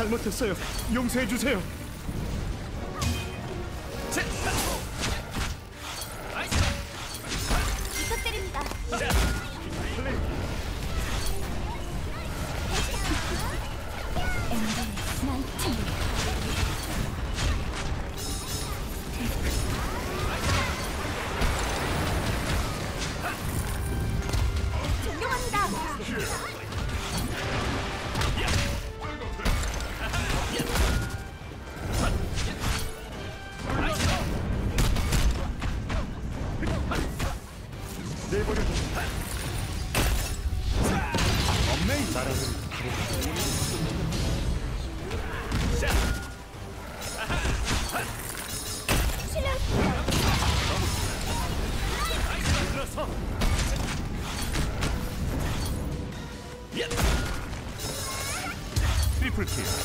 잘못했어요. 용서해 주세요. 부탁드립니다. 트리플 킬.